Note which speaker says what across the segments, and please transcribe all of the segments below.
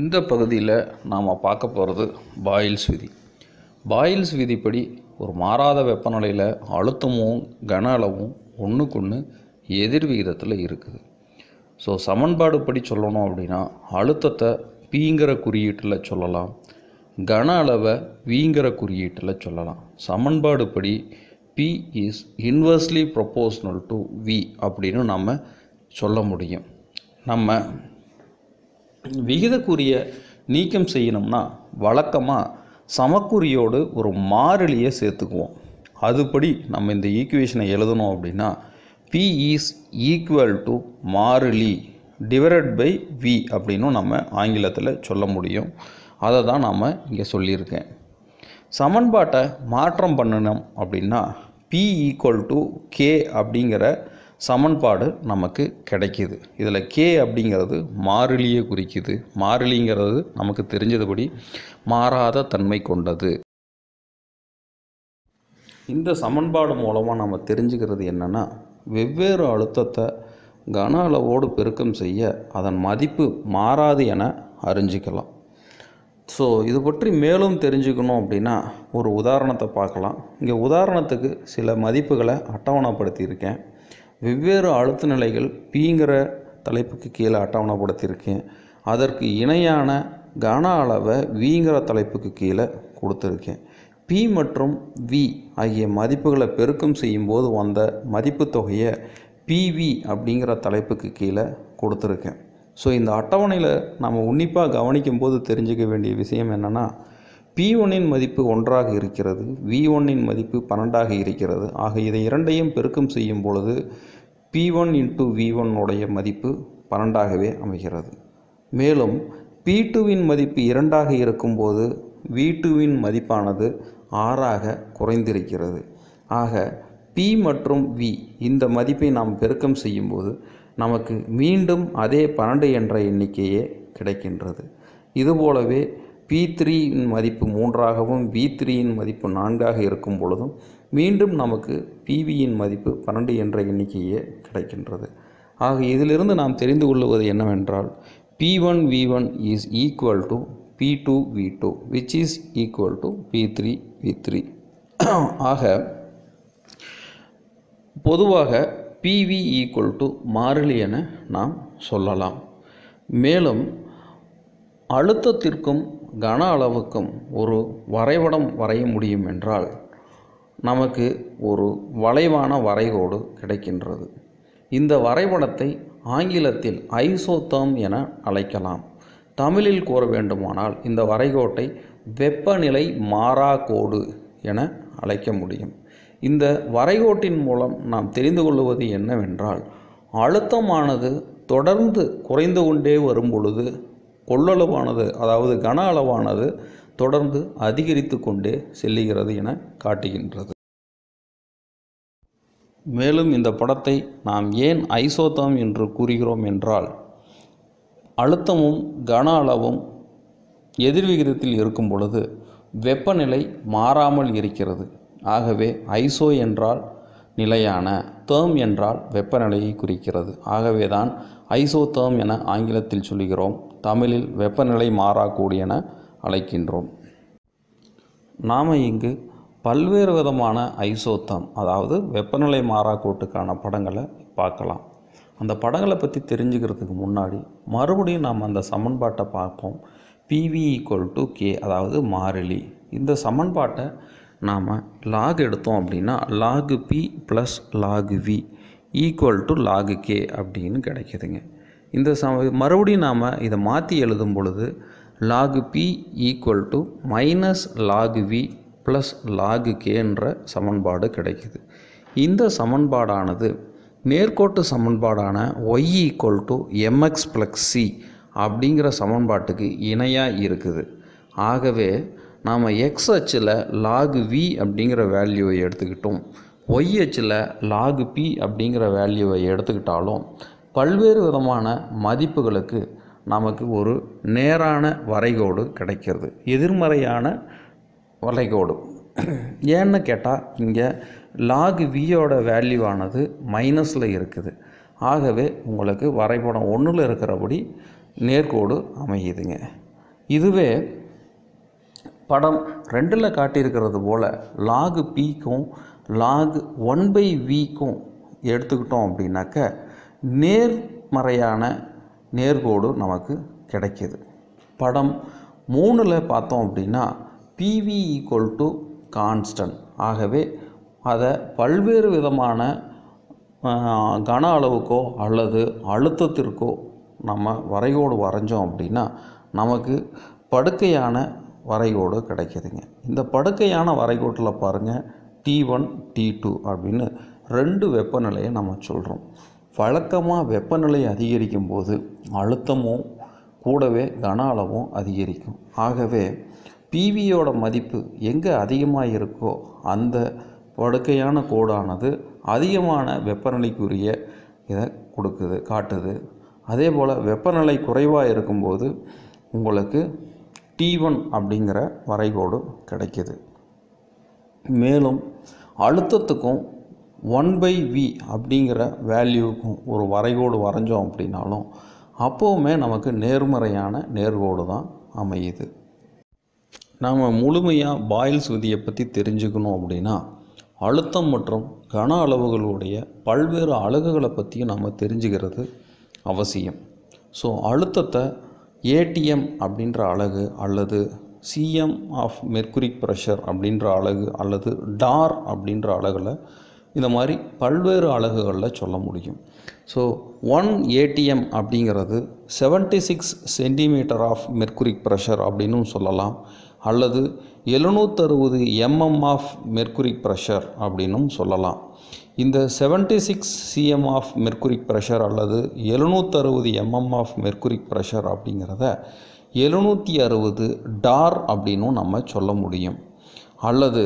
Speaker 1: இந்த பகுதியில் நாம் பார்க்க போகிறது பாயில்ஸ் விதி பாயில்ஸ் விதிப்படி ஒரு மாறாத வெப்பநிலையில் அழுத்தமும் கன அளவும் ஒன்றுக்கொன்று எதிர் விகிதத்தில் இருக்குது. ஸோ சமன்பாடு படி சொல்லணும் அப்படின்னா அழுத்தத்தை பீங்கிற குறியீட்டில் சொல்லலாம். கன அளவை வீங்கிற குறியீட்டில் சொல்லலாம். சமன்பாடு படி P is inversely proportional to V அப்படின்னு நம்ம சொல்ல முடியும். நம்ம விகிதக்குரிய நீக்கம் செய்யணும்னா வழக்கமாக சமக்குறியோடு ஒரு மாறிலியை சேர்த்துக்குவோம். அதுபடி நம்ம இந்த ஈக்குவேஷனை எழுதணும் அப்படின்னா பி இஸ் ஈக்குவல் டு மாறிலி டிவைடட் பை வி அப்படின்னும் நம்ம ஆங்கிலத்தில் சொல்ல முடியும். அதை தான் நாம் இங்கே சொல்லியிருக்கேன். சமன்பாட்டை மாற்றம் பண்ணணும் அப்படின்னா பி ஈக்குவல் டு கே அப்படிங்கிற சமன்பாடு நமக்கு கிடைக்கிது. இதில் கே அப்படிங்கிறது மாறிலியை குறிக்குது. மாறிலிங்கிறது நமக்கு தெரிஞ்சதுபடி மாறாத தன்மை கொண்டது. இந்த சமன்பாடு மூலமாக நம்ம தெரிஞ்சுக்கிறது என்னென்னா வெவ்வேறு அழுத்தத்தை கன அளவோடு பெருக்கம் செய்ய அதன் மதிப்பு மாறாது என அறிஞ்சிக்கலாம். ஸோ இது பற்றி மேலும் தெரிஞ்சுக்கணும் அப்படின்னா ஒரு உதாரணத்தை பார்க்கலாம். இங்கே உதாரணத்துக்கு சில மதிப்புகளை அட்டவணைப்படுத்தியிருக்கேன். வெவ்வேறு அழுத்த நிலைகள் பிங்கிற தலைப்புக்கு கீழே அட்டவணைப்படுத்தியிருக்கேன். அதற்கு இணையான கன அளவை விங்கிற தலைப்புக்கு கீழே கொடுத்துருக்கேன். பி மற்றும் வி ஆகிய மதிப்புகளை பெருக்கம் செய்யும்போது வந்த மதிப்பு தொகையை பிவி அப்படிங்கிற தலைப்புக்கு கீழே கொடுத்துருக்கேன். ஸோ இந்த அட்டவணையில் நம்ம உன்னிப்பாக கவனிக்கும் போது தெரிஞ்சுக்க வேண்டிய விஷயம் என்னென்னா பி ஒன்னின் மதிப்பு ஒன்றாக இருக்கிறது வி ஒன்னின் மதிப்பு பன்னெண்டாக இருக்கிறது. ஆக இதை இரண்டையும் பெருக்கம் செய்யும் பொழுது பி ஒன் இன்ட்டு வி உடைய மதிப்பு பன்னெண்டாகவே அமைகிறது. மேலும் பி டூவின் மதிப்பு இரண்டாக இருக்கும்போது வி டூவின் மதிப்பானது ஆறாக குறைந்திருக்கிறது. ஆக பி மற்றும் வி இந்த மதிப்பை நாம் பெருக்கம் செய்யும்போது நமக்கு மீண்டும் அதே பன்னெண்டு என்ற எண்ணிக்கையே கிடைக்கின்றது. இதுபோலவே பி த்ரீயின் மதிப்பு மூன்றாகவும் வி த்ரீயின் மதிப்பு நான்காக இருக்கும் பொழுதும் மீண்டும் நமக்கு பிவியின் மதிப்பு பன்னெண்டு என்ற எண்ணிக்கையே கிடைக்கின்றது. ஆக இதிலிருந்து நாம் தெரிந்து கொள்வது என்னவென்றால் P one V one is equal to P two V two which is equal to P three V three ஆக பொதுவாக பிவி ஈக்குவல் டு மாறிலி என நாம் சொல்லலாம். மேலும் அழுத்தத்திற்கும் கன அளவுக்கும் ஒரு வரைபடம் வரைய முடியும் என்றால் நமக்கு ஒரு வளைவான வரைகோடு கிடைக்கின்றது. இந்த வரைபடத்தை ஆங்கிலத்தில் ஐசோத்தம் என அழைக்கலாம். தமிழில் கூற வேண்டுமானால் இந்த வரைகோட்டை வெப்பநிலை மாறா கோடு என அழைக்க முடியும். இந்த வரைகோட்டின் மூலம் நாம் தெரிந்து கொள்வது என்னவென்றால் அழுத்தமானது தொடர்ந்து குறைந்து கொண்டே வரும் பொழுது கொள்ளளவானது அதாவது கன அளவானது தொடர்ந்து அதிகரித்து கொண்டே செல்லுகிறது என காட்டுகின்றது. மேலும் இந்த படத்தை நாம் ஏன் ஐசோதாம் என்று கூறுகிறோம் என்றால் அழுத்தமும் கன அளவும் எதிர்விகிதத்தில் இருக்கும் பொழுது வெப்பநிலை மாறாமல் இருக்கிறது. ஆகவே ஐசோ என்றால் நிலையான தேர்ம் என்றால் வெப்பநிலையை குறிக்கிறது. ஆகவே தான் ஐசோதேர்ம் என ஆங்கிலத்தில் சொல்கிறோம் தமிழில் வெப்பநிலை மாறாக்கூடியன அழைக்கின்றோம். நாம் இங்கு பல்வேறு விதமான ஐசோத்தம் அதாவது வெப்பநிலை மாறாக்கூட்டுக்கான படங்களை பார்க்கலாம். அந்த படங்களை பற்றி தெரிஞ்சுக்கிறதுக்கு முன்னாடி மறுபடியும் நாம் அந்த சமன்பாட்டை பார்ப்போம். பிவி ஈக்குவல் டு கே அதாவது மாறிலி. இந்த சமன்பாட்டை நாம் லாக் எடுத்தோம் அப்படின்னா log P plus log V equal to log K அப்படின்னு கிடைக்கிதுங்க. இந்த சம மறுபடியும் நாம் இதை மாற்றி எழுதும் பொழுது log P equal to minus log V plus log கேன்ற சமன்பாடு கிடைக்குது. இந்த சமன்பாடானது நேர்கோட்டு சமன்பாடான y equal to m x plus c அப்படிங்கிற சமன்பாட்டுக்கு இணையாக இருக்குது. ஆகவே நாம் எக்ஸ் அச்சில் லாகு வி அப்படிங்கிற வேல்யூவை எடுத்துக்கிட்டோம். ஒய் அச்சில் லாகு பி அப்படிங்கிற வேல்யூவை எடுத்துக்கிட்டாலும் பல்வேறு விதமான மதிப்புகளுக்கு நமக்கு ஒரு நேரான வரைகோடு கிடைக்கிறது. எதிர்மறையான வரைகோடு. ஏன்னு கேட்டால் இங்கே லாகு வியோட வேல்யூ ஆனது மைனஸில் இருக்குது. ஆகவே உங்களுக்கு வரைபடம் ஒன்றில் இருக்கிறபடி நேர்கோடு அமையுதுங்க. இதுவே படம் ரெண்டில் காட்டியிருக்கிறது போல் லாகு பிக்கும் லாக் ஒன் பை விக்கும் எடுத்துக்கிட்டோம் அப்படின்னாக்க நேர்மறையான நேர்கோடு நமக்கு கிடைக்கிது. படம் மூணில் பார்த்தோம் அப்படின்னா பிவி ஈக்குவல் டு கான்ஸ்டன் ஆகவே அதை பல்வேறு விதமான கன அளவுக்கோ அல்லது அழுத்தத்திற்கோ நம்ம வரையோடு வரைஞ்சோம் அப்படின்னா நமக்கு படுக்கையான வரைகோடு கிடைக்கிதுங்க. இந்த படுக்கையான வரைகோட்டில் பாருங்கள் டி ஒன் டி டூ அப்படின்னு ரெண்டு வெப்பநிலையை நம்ம சொல்கிறோம் வழக்கமாக வெப்பநிலை அதிகரிக்கும் போது அழுத்தமும் கூடவே கன அளவும் அதிகரிக்கும். ஆகவே பிவியோட மதிப்பு எங்கே அதிகமாக இருக்கோ அந்த படுக்கையான கோடானது அதிகமான வெப்பநிலைக்குரிய இதை கொடுக்குது காட்டுது. அதே போல் வெப்பநிலை குறைவாக இருக்கும்போது உங்களுக்கு டி ஒன் அப்படிங்கிற வரைகோடு கிடைக்கிது. மேலும் அழுத்தத்துக்கும் ஒன் பை வி அப்படிங்கிற வேல்யூவுக்கும் ஒரு வரைகோடு வரைஞ்சோம் அப்படின்னாலும் அப்போவுமே நமக்கு நேர்மறையான நேர்கோடு தான் அமையுது. நாம் முழுமையாக பாயில்ஸ் விதியை பற்றி தெரிஞ்சுக்கணும் அப்படின்னா அழுத்தம் மற்றும் கன அளவுகளுடைய பல்வேறு அழகுகளை பற்றியும் நம்ம தெரிஞ்சுக்கிறது அவசியம். ஸோ அழுத்தத்தை ஏடிஎம் அப்படின்ற அழகு அல்லது சிஎம் ஆஃப் மெர்குரிக் ப்ரெஷர் அப்படின்ற அழகு அல்லது டார் அப்படின்ற அலகில் இந்த மாதிரி பல்வேறு அலகுகளில் சொல்ல முடியும். ஸோ ஒன் ஏடிஎம் அப்படிங்கிறது 76 six centimetre of mercuric pressure அப்படின்னும் சொல்லலாம். அல்லது எழுநூற்றறுபது எம்எம் ஆஃப் மெர்குரிக் ப்ரெஷர் அப்படின்னும் சொல்லலாம். இந்த 76 six cm of mercuric pressure அல்லது எழுநூற்றறுபது எம்எம் ஆஃப் மெர்குரிக் ப்ரெஷர் அப்படிங்கிறத எழுநூற்றி அறுபது டார் அப்படின்னும் நம்ம சொல்ல முடியும். அல்லது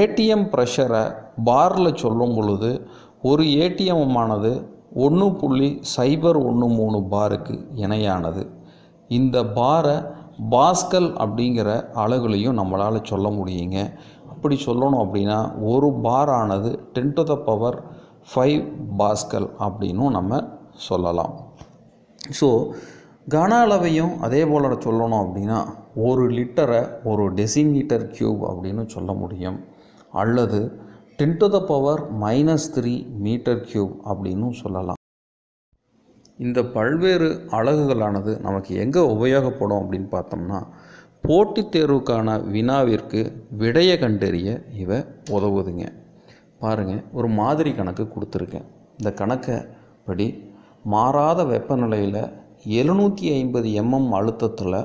Speaker 1: ஏடிஎம் ப்ரெஷரை பாரில் சொல்லும் பொழுது ஒரு ஏடிஎம்மானது ஒன்று புள்ளி சைபர் ஒன்று மூணு பாருக்கு இணையானது. இந்த பாரை பாஸ்கல் அப்படிங்கிற அலகுலையும் நம்மளால் சொல்ல முடியுங்க. அப்படி சொல்லணும் அப்படின்னா ஒரு பாரானது ten to the power five pascal அப்படின்னும் நம்ம சொல்லலாம். ஸோ கன அளவையும் அதே போல் சொல்லணும் அப்படின்னா ஒரு லிட்டரை ஒரு டெசிமீட்டர் கியூப் அப்படின்னு சொல்ல முடியும். அல்லது ten to the power minus three metre cube அப்படின்னும் சொல்லலாம். இந்த பல்வேறு அலகுகளானது நமக்கு எங்கே உபயோகப்படும் அப்படின்னு பார்த்தோம்னா போட்டித் தேர்வுக்கான வினாவிற்கு விடையை கண்டறிய இவை உதவுதுங்க. பாருங்கள் ஒரு மாதிரி கணக்கு கொடுத்துருக்கேன். இந்த கணக்கை படி மாறாத வெப்பநிலையில் எழுநூற்றி ஐம்பது எம்எம் அழுத்தத்தில்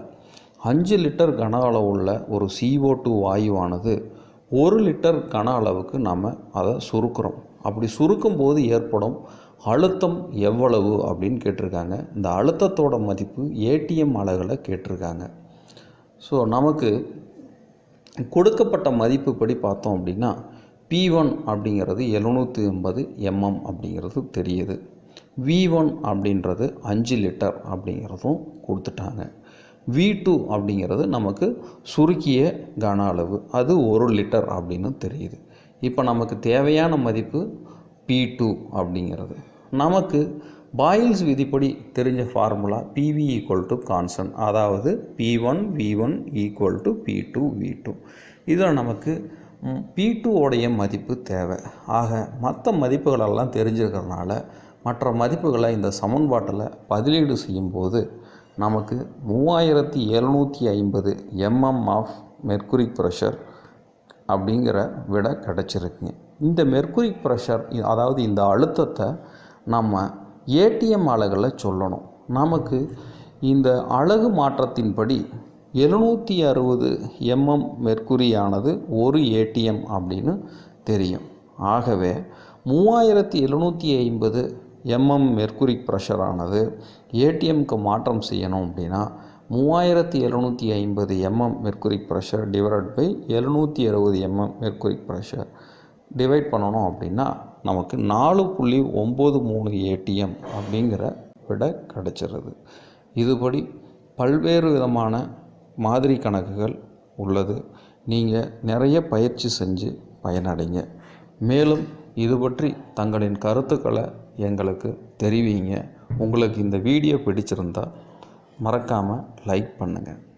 Speaker 1: அஞ்சு லிட்டர் கன அளவுள்ள ஒரு சிஓ டூ வாயுவானது ஒரு லிட்டர் கன அளவுக்கு நம்ம அதை சுருக்கிறோம். அப்படி சுருக்கும் போது ஏற்படும் அழுத்தம் எவ்வளவு அப்படின்னு கேட்டிருக்காங்க. இந்த அழுத்தத்தோட மதிப்பு ஏடிஎம் அளவில் கேட்டிருக்காங்க. ஸோ நமக்கு கொடுக்கப்பட்ட மதிப்பு படி பார்த்தோம் அப்படின்னா பி ஒன் அப்படிங்கிறது எழுநூற்றி எண்பது எம்எம் அப்படிங்கிறது தெரியுது. வி ஒன் அப்படின்றது அஞ்சு லிட்டர் அப்படிங்கிறதும் கொடுத்துட்டாங்க. வி டூ அப்படிங்கிறது நமக்கு சுருக்கிய கன அளவு. அது ஒரு லிட்டர் அப்படின்னு தெரியுது. இப்போ நமக்கு தேவையான மதிப்பு பி டூ அப்படிங்கிறது. நமக்கு பாயில்ஸ் விதிப்படி தெரிஞ்ச formula PV equal to constant அதாவது P one V one equal to P two V two இதில் நமக்கு பி டூ உடைய மதிப்பு தேவை. ஆக மற்ற மதிப்புகளெல்லாம் தெரிஞ்சிருக்கிறதுனால மற்ற மதிப்புகளை இந்த சமன்பாட்டில் பதிலீடு செய்யும்போது நமக்கு மூவாயிரத்தி எழுநூற்றி ஐம்பது எம்எம் ஆஃப் மெர்குரிக் ப்ரெஷர் அப்படிங்கிற விட கிடச்சிருக்குங்க இந்த மெர்குரிக் ப்ரெஷர் அதாவது இந்த அழுத்தத்தை நம்ம ஏடிஎம் அலகில் சொல்லணும். நமக்கு இந்த அழகு மாற்றத்தின்படி எழுநூற்றி அறுபது எம்எம் மெர்க்குரியானது ஒரு ஏடிஎம் அப்படின்னு தெரியும். ஆகவே மூவாயிரத்தி எழுநூற்றி ஐம்பது எம்எம் மெர்க்குரிக் ப்ரெஷரானது ஏடிஎம்க்கு மாற்றம் செய்யணும் அப்படின்னா மூவாயிரத்தி எழுநூற்றி ஐம்பது MM mercuric pressure divide by எழுநூற்றி அறுபது எம்எம் மெர்க்குரிக் ப்ரெஷர் டிவைட் பண்ணணும் அப்படின்னா நமக்கு நாலு புள்ளி ஒம்பது மூணு ஏடிஎம் அப்படிங்கிற விட கிடச்சிருது. இதுபடி பல்வேறு விதமான மாதிரி கணக்குகள் உள்ளது. நீங்கள் நிறைய பயிற்சி செஞ்சு பயனடைங்க. மேலும் இது பற்றி தங்களின் கருத்துக்களை எங்களுக்கு தெரிவிங்க. உங்களுக்கு இந்த வீடியோ பிடிச்சிருந்தா மறக்காமல் லைக் பண்ணுங்கள்